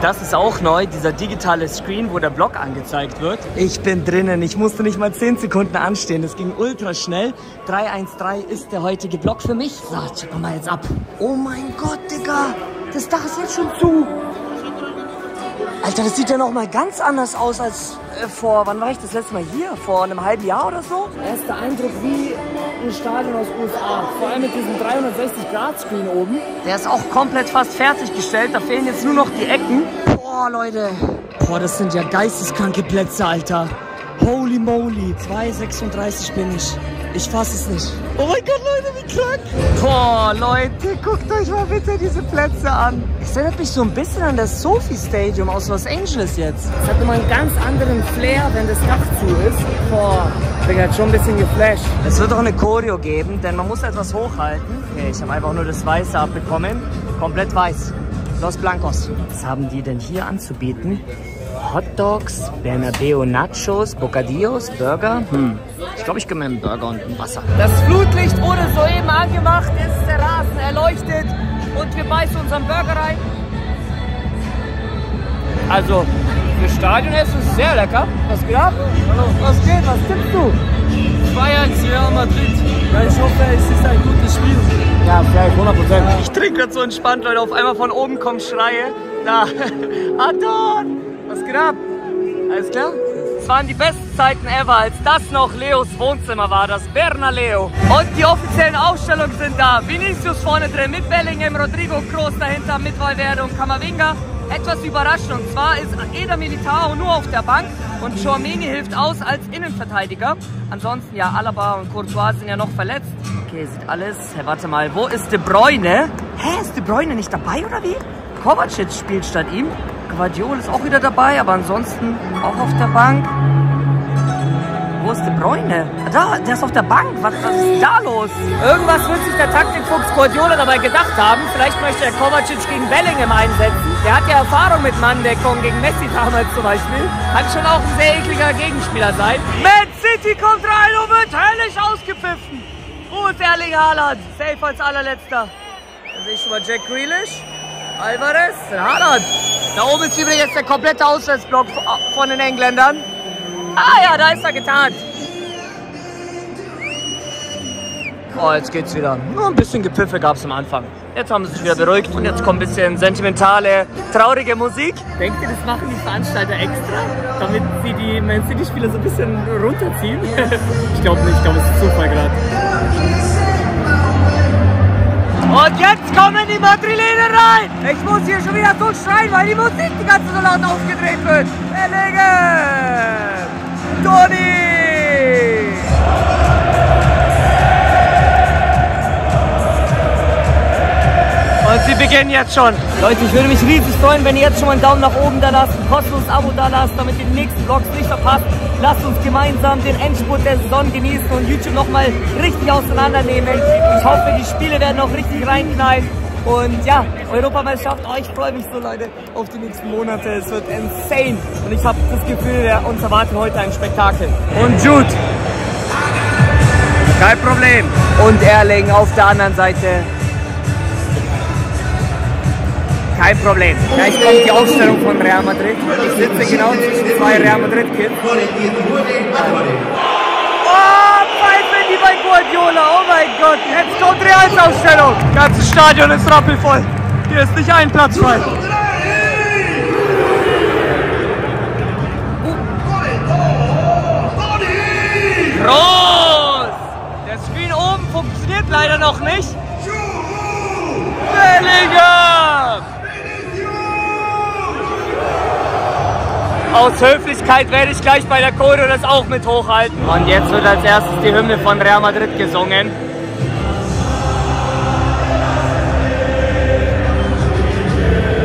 Das ist auch neu, dieser digitale Screen, wo der Block angezeigt wird. Ich bin drinnen, ich musste nicht mal 10 Sekunden anstehen, das ging ultra schnell. 313 ist der heutige Block für mich. So, checken wir mal jetzt ab. Oh mein Gott, Digga, das Dach ist jetzt schon zu. Alter, das sieht ja noch mal ganz anders aus als äh, vor, wann war ich das letzte Mal hier? Vor einem halben Jahr oder so? Erster Eindruck wie ein Stadion aus USA. Vor allem mit diesem 360-Grad-Screen oben. Der ist auch komplett fast fertiggestellt. Da fehlen jetzt nur noch die Ecken. Boah, Leute. Boah, das sind ja geisteskranke Plätze, Alter. Holy moly. 2,36 bin ich. Ich fass es nicht. Oh mein Gott, Leute, krank. Boah, Leute, guckt euch mal bitte diese Plätze an. Es erinnert mich so ein bisschen an das Sophie Stadium aus Los Angeles jetzt. Es hat immer einen ganz anderen Flair, wenn das Dach zu ist. Boah, ich bin jetzt schon ein bisschen geflasht. Es wird auch eine Choreo geben, denn man muss etwas hochhalten. Okay, ich habe einfach nur das Weiße abbekommen. Komplett weiß. Los Blancos. Was haben die denn hier anzubieten? Hot Dogs, Bernabeo Nachos, Bocadillos, Burger. Hm. Ich glaube, ich gebe mir einen Burger und ein Wasser. Das Flutlicht wurde soeben angemacht, ist der Rasen erleuchtet und wir beißen unseren Burger rein. Also, für Stadionessen ist es sehr lecker. Was geht ab? Hallo. Was geht? Was tippst du? 2-1 Real Madrid. Ja, ich hoffe, es ist ein gutes Spiel. Ja, vielleicht 100 Prozent. Ich trinke gerade so entspannt, Leute. Auf einmal von oben kommen Schreie. Da. Anton! Was geht ab? Alles klar? Es waren die besten Zeiten ever, als das noch Leos Wohnzimmer war, das Bernaleo. Und die offiziellen Aufstellungen sind da. Vinicius vorne drin mit Bellingham, Rodrigo Kroos dahinter mit Valverde und Kamavinga. Etwas überraschend und zwar ist Eder Militao nur auf der Bank und Chouameni hilft aus als Innenverteidiger. Ansonsten ja, Alaba und Courtois sind ja noch verletzt. Okay, sieht alles. Hey, warte mal, wo ist De Bruyne? Hä, ist De Bruyne nicht dabei oder wie? Kovacic spielt statt ihm. Guardiol ist auch wieder dabei, aber ansonsten auch auf der Bank. Wo ist De Bruyne? Ah, Da, der ist auf der Bank. Was, was ist da los? Irgendwas wird sich der Taktikfuchs Guardiola dabei gedacht haben. Vielleicht möchte er Kovacic gegen Bellingham einsetzen. Der hat ja Erfahrung mit Manndeckung gegen Messi damals zum Beispiel. Kann schon auch ein sehr ekliger Gegenspieler sein. Man City kommt rein und wird höllisch ausgepfiffen. Wo ist Erling Haaland? Safe als allerletzter. Da sehe ich schon mal Jack Grealish. Alvarez, Haaland. Da oben ist übrigens der komplette Auswärtsblock von den Engländern. Ah ja, da ist er getarnt. Oh, jetzt geht's wieder. Nur ein bisschen Gepiffe gab's am Anfang. Jetzt haben sie sich wieder beruhigt und jetzt kommt ein bisschen sentimentale, traurige Musik. Denkt ihr, das machen die Veranstalter extra, damit sie die Man City-Spieler so ein bisschen runterziehen? ich glaube nicht, ich glaube, es ist Zufall gerade. Und jetzt kommen die Madrilenen rein. Ich muss hier schon wieder so schreien, weil die Musik die ganze so aufgedreht wird. Bellingham! Toni! Und sie beginnen jetzt schon. Leute, ich würde mich riesig freuen, wenn ihr jetzt schon mal einen Daumen nach oben da lasst, ein kostenloses Abo da lasst, damit ihr die nächsten Vlogs nicht verpasst. Lasst uns gemeinsam den Endspurt der Saison genießen und YouTube nochmal richtig auseinandernehmen. Ich hoffe, die Spiele werden noch richtig reinknallen. Und ja, Europameisterschaft, oh, ich freue mich so, Leute, auf die nächsten Monate. Es wird insane. Und ich habe das Gefühl, ja, uns erwartet heute ein Spektakel. Und Jude. Kein Problem. Und Erling auf der anderen Seite. Kein Problem. Gleich kommt die Aufstellung von Real Madrid. Ich sitze genau zwischen zwei Real Madrid-Kids. Oh, Pfeifen die bei Guardiola. Oh mein Gott. Jetzt kommt Reals Aufstellung. Das ganze Stadion ist rappelvoll. Hier ist nicht ein Platz frei. Groß! Der Screen oben funktioniert leider noch nicht. Bellingham! Aus Höflichkeit werde ich gleich bei der Choreo das auch mit hochhalten. Und jetzt wird als erstes die Hymne von Real Madrid gesungen.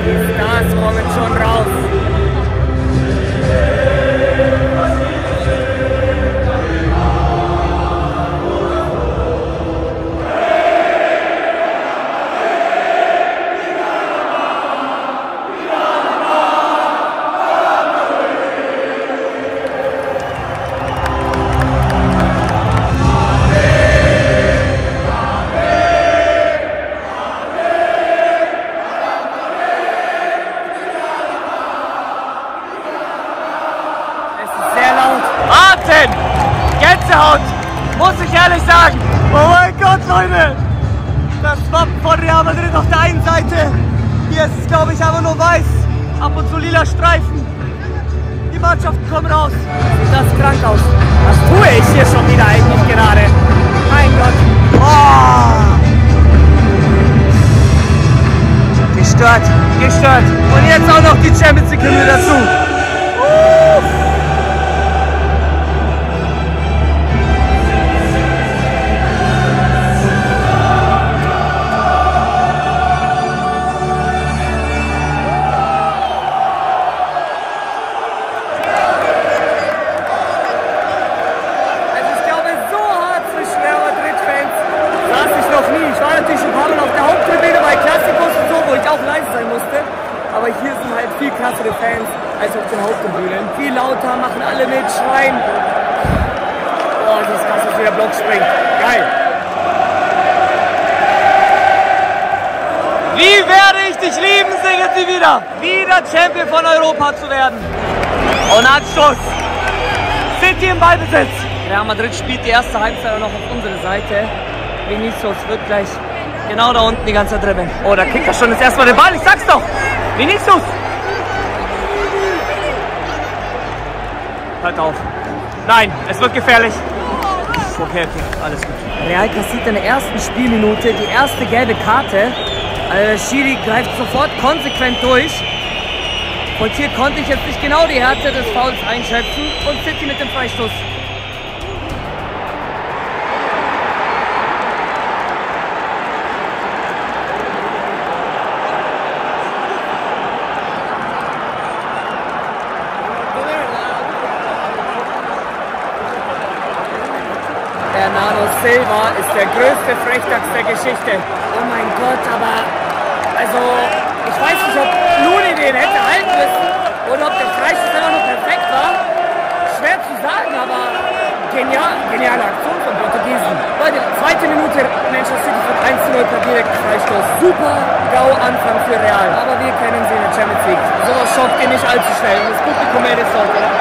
Die Stars kommen schon raus. Gänsehaut, muss ich ehrlich sagen. Oh mein Gott, Leute! Das Wappen von Real Madrid auf der einen Seite. Hier ist es, glaube ich, aber nur weiß. Ab und zu lila Streifen. Die Mannschaften kommen raus. Sieht das krank aus. Was tue ich hier schon wieder eigentlich gerade? Mein Gott. Oh. Gestört, gestört. Und jetzt auch noch die Champions League dazu. Anschluss. City im Ballbesitz. Real Madrid spielt die erste Halbzeit noch auf unsere Seite. Vinicius wird gleich genau da unten die ganze Zeit dribbeln. Oh, da kriegt er schon das erste Mal den Ball. Ich sag's doch. Vinicius. Hört auf. Nein, es wird gefährlich. Okay, okay, alles gut. Real kassiert in der ersten Spielminute die erste gelbe Karte. Also Schiri greift sofort konsequent durch. Und hier konnte ich jetzt nicht genau die Härte des Fouls einschätzen. Und City mit dem Freistoß. Bernardo Silva ist der größte Frechdachs der Geschichte. Oh mein Gott, aber also ich weiß nicht, ob Luni den hätte halten müssen oder ob der Freistoß einfach nur perfekt war. Schwer zu sagen, aber genial, geniale Aktion von Portugiesen. Leute, zweite Minute, Manchester City von 1-0 per direkten Freistoß. Super GAU-Anfang für Real. Aber wir kennen sie in der Champions League. Sowas schockt ihr nicht allzu schnell. Das Publikum hält es dort, oder?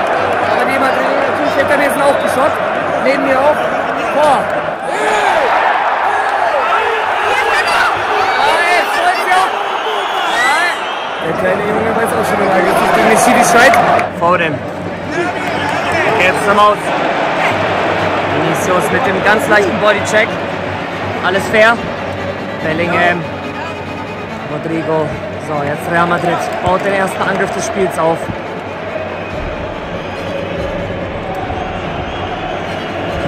Aber die natürlich hinter mir sind auch geschockt. Neben mir auch. Boah. Der kleine Junge weiß auch schon mal, jetzt ist gegen den Schiri schreit. Foden. Jetzt zum Aus. Vinicius mit dem ganz leichten Bodycheck. Alles fair. Bellingham. Rodrigo. So, jetzt Real Madrid baut den ersten Angriff des Spiels auf.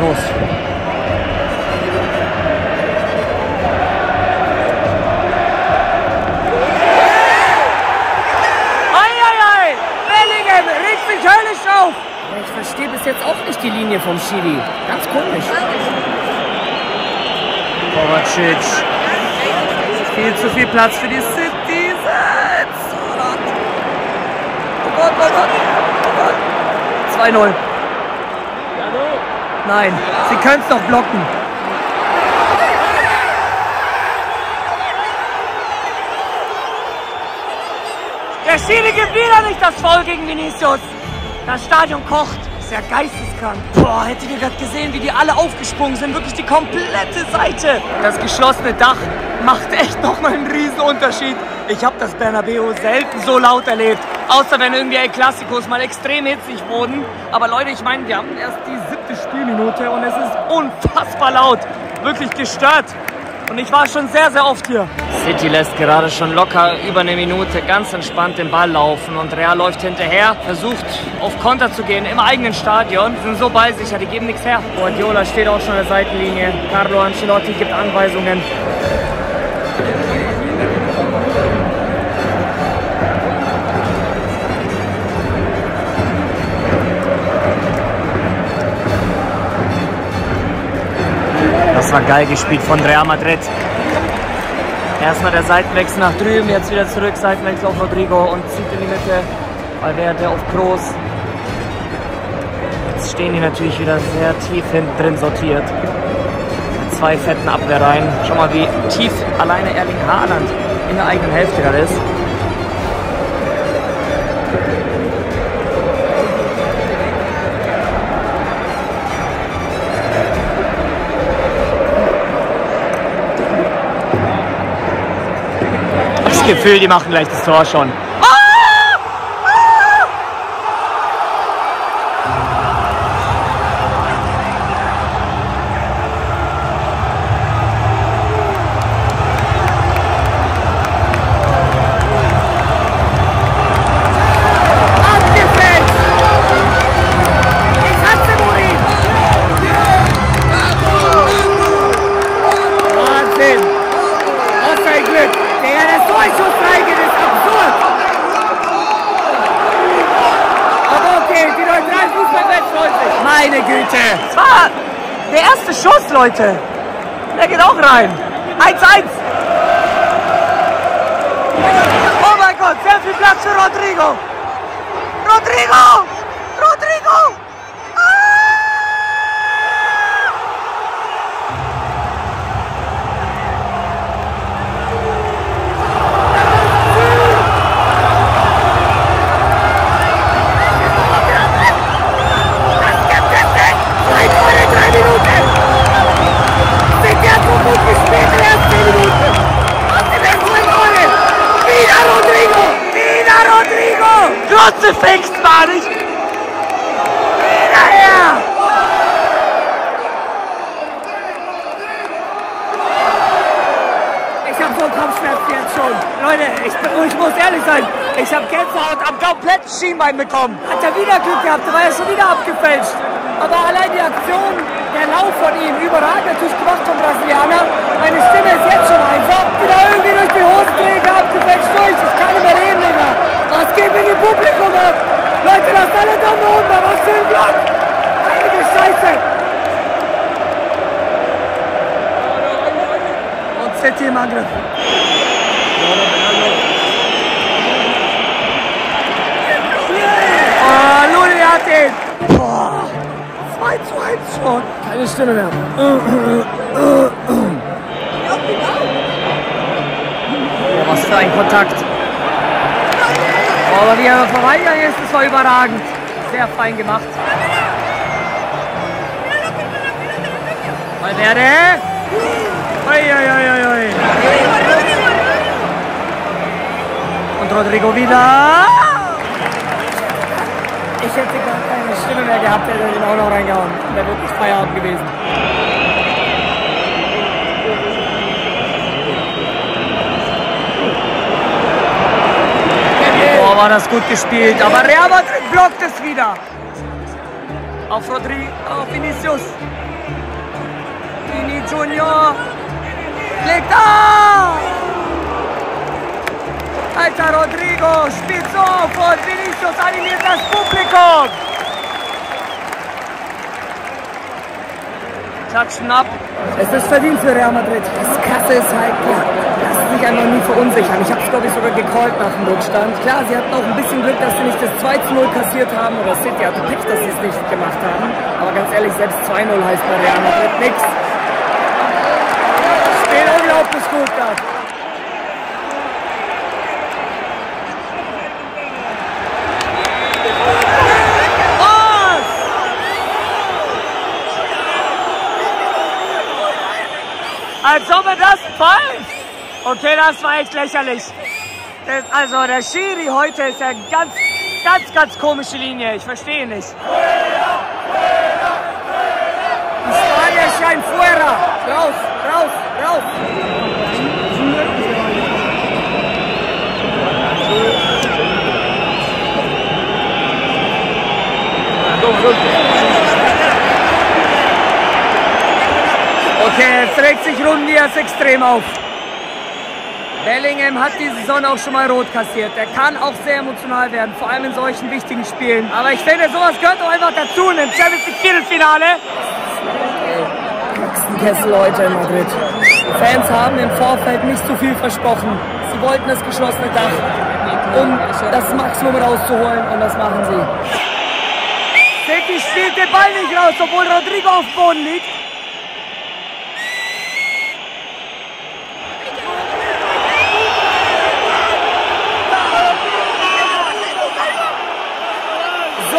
Los. Schiri. Ganz komisch. Kovacic. Viel zu viel Platz für die Citizens. Oh oh oh Gott. 2-0. Nein, sie können es doch blocken. Der Schiri gibt wieder nicht das Foul gegen Vinicius. Das Stadion kocht. Ist ja geisteskrank. Boah, hättet ihr gerade gesehen, wie die alle aufgesprungen sind. Wirklich die komplette Seite. Das geschlossene Dach macht echt nochmal einen riesen Unterschied. Ich habe das Bernabeu selten so laut erlebt. Außer wenn irgendwie El Clasicos mal extrem hitzig wurden. Aber Leute, ich meine, wir haben erst die siebte Spielminute und es ist unfassbar laut. Wirklich gestört. Und ich war schon sehr, sehr oft hier. City lässt gerade schon locker über eine Minute ganz entspannt den Ball laufen und Real läuft hinterher, versucht auf Konter zu gehen im eigenen Stadion. Die sind so ballsicher, die geben nichts her. Guardiola steht auch schon an der Seitenlinie. Carlo Ancelotti gibt Anweisungen. Das war geil gespielt von Real Madrid. Erstmal der Seitenwechsel nach drüben, jetzt wieder zurück, Seitenwechsel auf Rodrigo und zieht in die Mitte. Valverde auf Kroos. Jetzt stehen die natürlich wieder sehr tief hinten drin sortiert. Mit zwei fetten Abwehrreihen. Schau mal, wie tief alleine Erling Haaland in der eigenen Hälfte gerade ist. Gefühl, die machen gleich das Tor schon. Leute. Der geht auch rein. 1-1. Oh mein Gott, sehr viel Platz für Rodrigo. Rodrigo! Rodrigo! Bekommen. Hat ja wieder Glück gehabt, der war ja schon wieder abgefälscht. Aber allein die Aktion, der Lauf von ihm, überragend natürlich gemacht vom Brasilianer. Meine Stimme ist jetzt schon einfach. Wieder irgendwie durch die Hosenträger abgefälscht durch. Ich kann nicht mehr reden, Digga. Was geht mit dem Publikum ab? Leute, lasst alle Daumen unten, was für ein Block. Heilige Scheiße. Und City im Angriff. Oh, Luli hat ihn. Boah, 2 zu 1 schon. Keine Stimme mehr. Oh, was für ein Kontakt. Oh, aber wie er vorbeigegangen ist, das war überragend. Sehr fein gemacht. Valverde. Ui, ui, ui, ui, ui. Und Rodrigo wieder. Ich hätte gar Stimme mehr gehabt, hätte ihn auch noch reingehauen. Wäre wirklich Feierabend gewesen. Boah, war das gut gespielt. Aber Real Madrid blockt es wieder. Auf Rodrigo, auf Vinicius. Vini Junior. Legt auf! Alter Rodrigo spielt so und Vinicius animiert das Publikum. Klatschen ab. Es ist verdient für Real Madrid. Das Kasse ist halt klar. Lassen sich einfach nie verunsichern. Ich habe es, glaube ich, sogar gecallt nach dem Rückstand. Klar, sie hatten auch ein bisschen Glück, dass sie nicht das 2 zu 0 kassiert haben. Oder City hatte Pech, dass sie es nicht gemacht haben. Aber ganz ehrlich, selbst 2-0 heißt bei Real Madrid nichts. Spiel unglaublich gut gehabt. Was? Als ob er das pfeift. Okay, das war echt lächerlich. Das, also der Schiri heute ist ja ganz, ganz, ganz komische Linie. Ich verstehe nicht. Die Spanier schreien fuera. Raus, raus, raus. Okay, jetzt regt sich Rundias extrem auf. Bellingham hat die Saison auch schon mal rot kassiert. Er kann auch sehr emotional werden, vor allem in solchen wichtigen Spielen. Aber ich finde, sowas gehört doch einfach dazu in dem Champions League Viertelfinale. Kessel heute in Madrid. Die Fans haben im Vorfeld nicht so viel versprochen. Sie wollten das geschlossene Dach, um das Maximum rauszuholen und das machen sie. City spielt den Ball nicht raus, obwohl Rodrigo auf dem Boden liegt.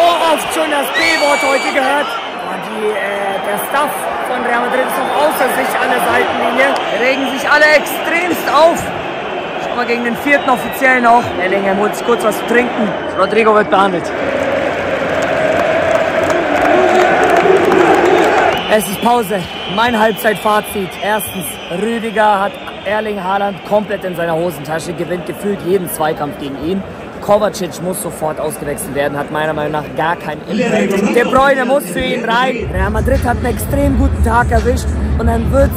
so oft schon das B-Wort heute gehört. Die, äh, der Staff von Real Madrid ist noch außer sich an der Seitenlinie. Regen sich alle extremst auf. Schau aber gegen den vierten Offiziellen auch. Bellingham holt sich kurz was zu trinken. Rodrigo wird behandelt. Es ist Pause. Mein Halbzeitfazit. Erstens, Rüdiger hat Erling Haaland komplett in seiner Hosentasche, gewinnt gefühlt jeden Zweikampf gegen ihn. Kovacic muss sofort ausgewechselt werden, hat meiner Meinung nach gar keinen Impact. De Bruyne muss für ihn rein. Real Madrid hat einen extrem guten Tag erwischt und dann wird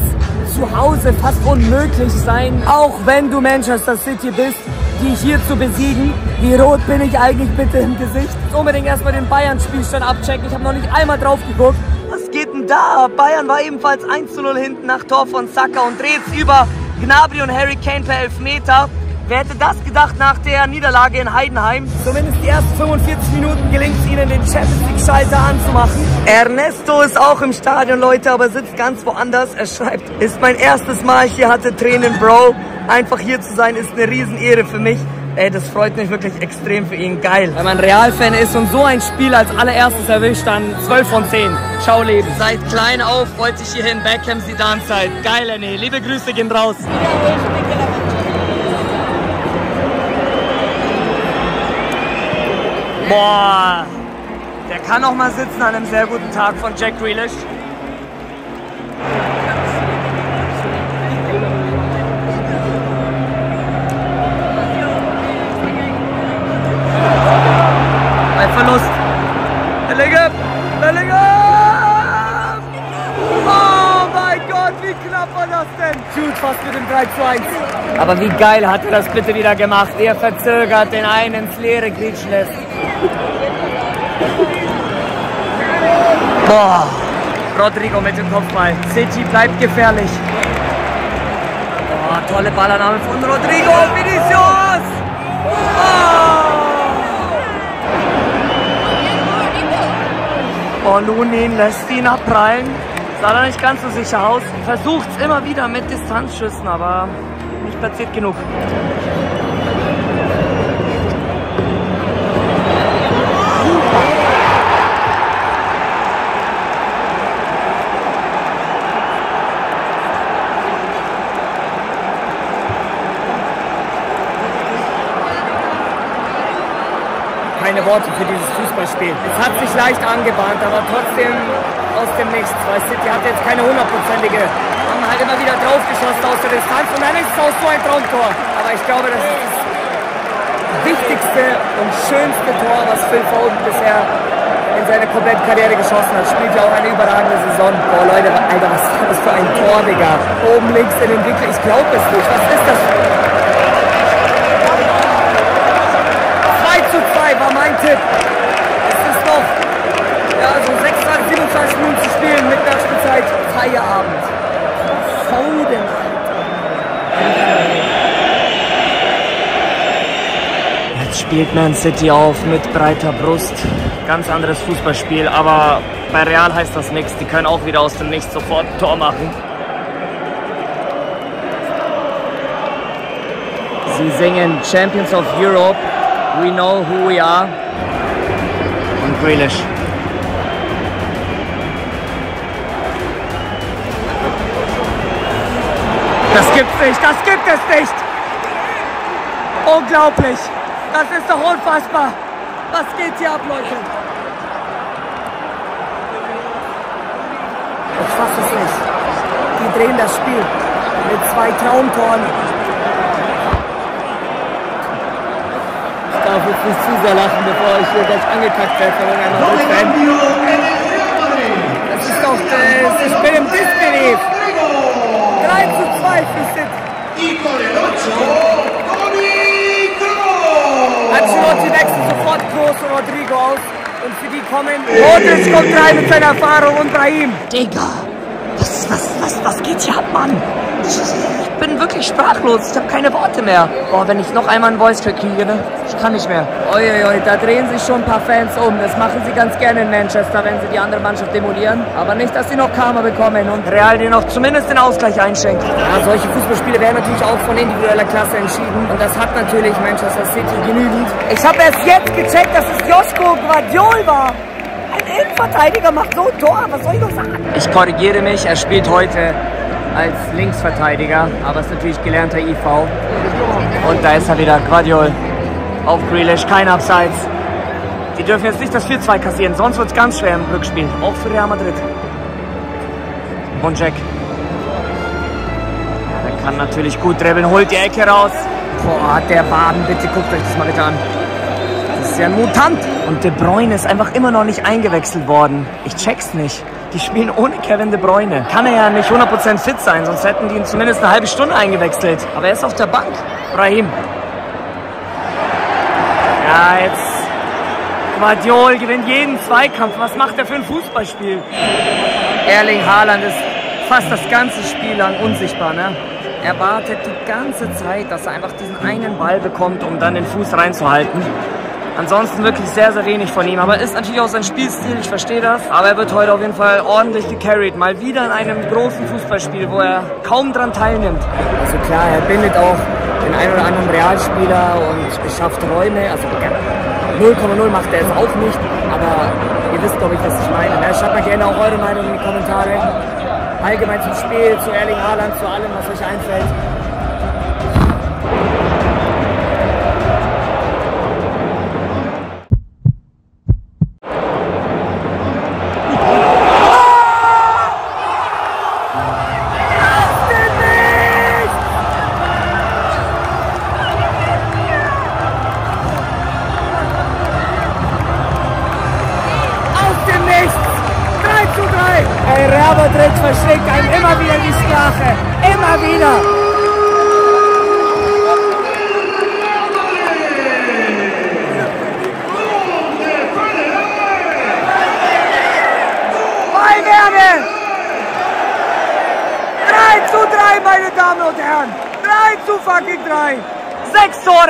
es zu Hause fast unmöglich sein, auch wenn du Manchester City bist, die hier zu besiegen. Wie rot bin ich eigentlich bitte im Gesicht? Unbedingt erstmal den Bayern-Spielstand abchecken. Ich habe noch nicht einmal drauf geguckt. Was geht denn da? Bayern war ebenfalls 1 zu 0 hinten nach Tor von Saka und dreht über Gnabry und Harry Kane per Elfmeter. Wer hätte das gedacht nach der Niederlage in Heidenheim? Zumindest die ersten 45 Minuten gelingt es ihnen, den Champions League-Schalter anzumachen. Ernesto ist auch im Stadion, Leute, aber sitzt ganz woanders. Er schreibt, ist mein erstes Mal hier, hatte Tränen, Bro. Einfach hier zu sein, ist eine Riesenehre für mich. Ey, das freut mich wirklich extrem für ihn. Geil. Wenn man Real-Fan ist und so ein Spiel als allererstes erwischt, dann 12 von 10. Ciao, Leben. Seit klein auf wollte ich hierhin Beckham Zidane-Zeit. Geil, René. Liebe Grüße gehen raus. Boah, der kann auch mal sitzen an einem sehr guten Tag von Jack Grealish. Ein Verlust. Bellingham, Bellingham! Oh mein Gott, wie knapp war das denn? Jude fast mit dem 3 zu 1. Aber wie geil hat er das bitte wieder gemacht? Er verzögert, den einen ins Leere kriechen lässt. Boah, Rodrigo mit dem Kopfball. City bleibt gefährlich. Boah, tolle Ballannahme von Rodrigo. Vinicius! Oh! Und Lunin lässt ihn abprallen. Sah da nicht ganz so sicher aus. Versucht es immer wieder mit Distanzschüssen, aber nicht platziert genug. keine Worte für dieses Fußballspiel. Es hat sich leicht angebahnt, aber trotzdem aus dem Nichts, weil City hat jetzt keine hundertprozentige, halt immer wieder draufgeschossen aus der Distanz und dann ist es auch so ein Traumtor. Aber ich glaube, das ist das wichtigste und schönste Tor, was Phil Foden bisher in seiner kompletten Karriere geschossen hat. Spielt ja auch eine überragende Saison. Boah, Leute, Alter, was war das für ein Tor, Digga? Oben links in den Winkel, ich glaube es nicht. Was ist das? 2 zu 2 war mein Tipp. Es ist noch ja, so 26, 27 Minuten zu spielen mit Nachspielzeit. Feierabend. Foden, Jetzt spielt Man City auf mit breiter Brust. Ganz anderes Fußballspiel, aber bei Real heißt das nichts. Die können auch wieder aus dem Nichts sofort ein Tor machen. Sie singen Champions of Europe. We know who we are. Und Grealish. Das gibt's nicht, das gibt es nicht! Unglaublich! Das ist doch unfassbar! Was geht hier ab, Leute? Ich fasse es nicht. Die drehen das Spiel mit zwei Traumtoren. Ich darf jetzt nicht zu sehr lachen, bevor ich hier gleich angekackt werde von Fan. Das ist doch das ist mit dem Disbelief. 3 zu 2 für City. Ancelotti wechselt sofort Kroos und Rodrigo aus. Und für die kommen. Modric kommt rein mit seiner Erfahrung und Brahim. Digga, was, was, was, was geht hier ab, Mann? Ich bin wirklich sprachlos. Ich habe keine Worte mehr. Boah, wenn ich noch einmal einen Voice-Track kriege, ne? Ich kann nicht mehr. Uiuiui, da drehen sich schon ein paar Fans um. Das machen sie ganz gerne in Manchester, wenn sie die andere Mannschaft demolieren. Aber nicht, dass sie noch Karma bekommen und Real dir noch zumindest den Ausgleich einschenkt. Ja, solche Fußballspiele werden natürlich auch von individueller Klasse entschieden. Und das hat natürlich Manchester City genügend. Ich habe erst jetzt gecheckt, dass es Joschko Guardiol war. Ein Innenverteidiger macht so ein Tor. Was soll ich noch sagen? Ich korrigiere mich. Er spielt heute als Linksverteidiger, aber ist natürlich gelernter IV. Und da ist er wieder, Guardiol. Auf Grealish, kein Abseits. Die dürfen jetzt nicht das 4-2 kassieren, sonst wird es ganz schwer im Rückspiel. Auch für Real Madrid. Und Jack. Ja, der kann natürlich gut dribbeln, holt die Ecke raus. Boah, der Baden, bitte guckt euch das mal bitte an. Das ist ja ein Mutant. Und De Bruyne ist einfach immer noch nicht eingewechselt worden. Ich check's nicht. Die spielen ohne Kevin De Bruyne. Kann er ja nicht 100% fit sein, sonst hätten die ihn zumindest eine halbe Stunde eingewechselt. Aber er ist auf der Bank. Brahim. Ja, jetzt Guardiol gewinnt jeden Zweikampf. Was macht er für ein Fußballspiel? Erling Haaland ist fast das ganze Spiel lang unsichtbar. Ne? Er wartet die ganze Zeit, dass er einfach diesen einen Ball bekommt, um dann den Fuß reinzuhalten. Ansonsten wirklich sehr, sehr wenig von ihm. Aber ist natürlich auch sein Spielstil, ich verstehe das. Aber er wird heute auf jeden Fall ordentlich gecarried. Mal wieder in einem großen Fußballspiel, wo er kaum dran teilnimmt. Also klar, er bindet auch den einen oder anderen Realspieler und schafft Räume. Also 0,0 macht er jetzt auch nicht, aber ihr wisst, glaube ich, was ich meine. Ne? Schreibt mal gerne auch eure Meinung in die Kommentare. Allgemein zum Spiel, zu Erling Haaland, zu allem, was euch einfällt.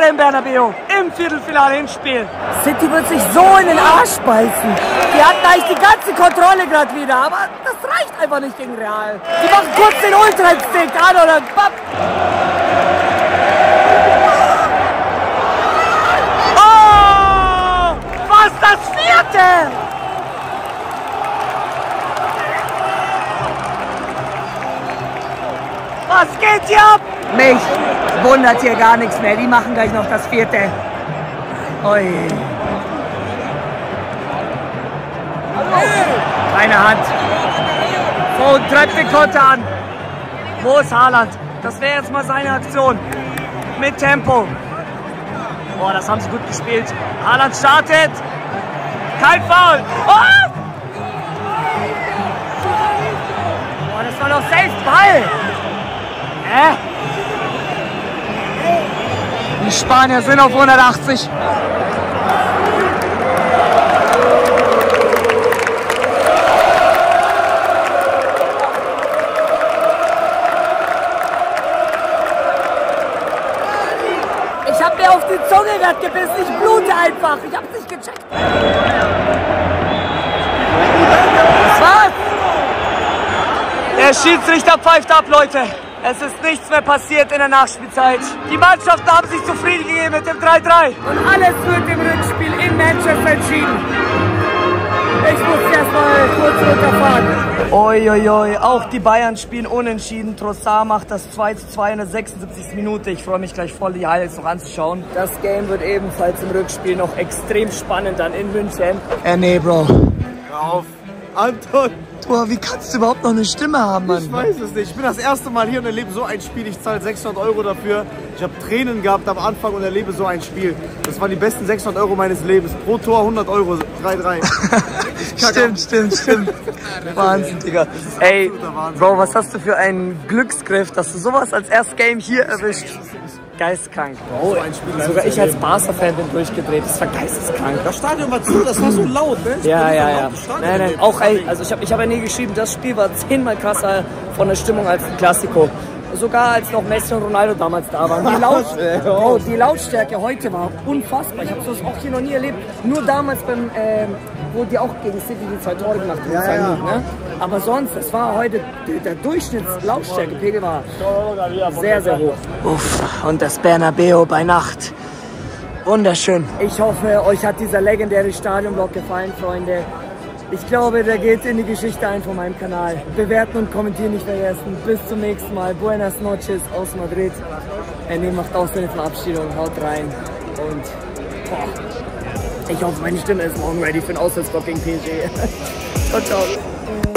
Tore im Bernabeu im Viertelfinale Hinspiel. City wird sich so in den Arsch beißen. Die hatten eigentlich die ganze Kontrolle gerade wieder, aber das reicht einfach nicht gegen Real. Die machen kurz den Ultra-Instinkt an oder bapp. Oh! Was das vierte? Was geht hier ab? Mich wundert hier gar nichts mehr. Die machen gleich noch das vierte. Ui. Keine Hand. Und treibt den Konter an. Wo ist Haaland? Das wäre jetzt mal seine Aktion. Mit Tempo. Boah, das haben sie gut gespielt. Haaland startet. Kein Foul. Oh! Boah, das war doch safe Ball. Hä? Die Spanier sind auf 180. Ich hab mir auf die Zunge grad gebissen. Ich blute einfach. Ich hab's nicht gecheckt. War's. Der Schiedsrichter pfeift ab, Leute. Es ist nichts mehr passiert in der Nachspielzeit. Die Mannschaften haben sich zufrieden gegeben mit dem 3-3. Und alles wird im Rückspiel in Manchester entschieden. Ich muss erst mal kurz runterfahren. Uiuiui, auch die Bayern spielen unentschieden. Trossard macht das 2 zu 2 in der 76. Minute. Ich freue mich gleich voll, die Highlights noch anzuschauen. Das Game wird ebenfalls im Rückspiel noch extrem spannend dann in München. Äh, nee, Bro. Hör auf. Anton, Boah, wie kannst du überhaupt noch eine Stimme haben, Mann? ich weiß es nicht. Ich bin das erste Mal hier und erlebe so ein Spiel. Ich zahle 600 Euro dafür. Ich habe Tränen gehabt am Anfang und erlebe so ein Spiel. Das waren die besten 600 Euro meines Lebens. Pro Tor 100 Euro, 3-3. Stimmt, stimmt, stimmt. Wahnsinn, Digga. Ey, Bro, was hast du für einen Glücksgriff, dass du sowas als erstes Game hier erwischt? Geistkrank. Oh, sogar ich als Barca-Fan bin durchgedreht. Das war geisteskrank. Das Stadion war zu, das war so laut, ne? Ich Ja, ja, ja. Nein, nein, auch ey, also ich habe ich hab ja nie geschrieben, das Spiel war zehnmal krasser von der Stimmung als ein Klassiko. Sogar als noch Messi und Ronaldo damals da waren. Die, Laut Bro, die Lautstärke heute war unfassbar. Ich habe das auch hier noch nie erlebt. Nur damals beim, ähm, wo die auch gegen City die zwei Tore gemacht haben. Ja, ja. Ne? Aber sonst, es war heute, der Durchschnittslautstärkepegel war sehr, sehr hoch. Uff, und das Bernabeo bei Nacht. Wunderschön. Ich hoffe, euch hat dieser legendäre Stadionblock gefallen, Freunde. Ich glaube, der geht in die Geschichte ein von meinem Kanal. Bewerten und kommentieren nicht vergessen. Bis zum nächsten Mal. Buenas noches aus Madrid. Andy macht auch seine Verabschiedung. Haut rein. Und boah, ich hoffe, meine Stimme ist morgen ready für den Auswärtsbock gegen PSG. ciao, ciao.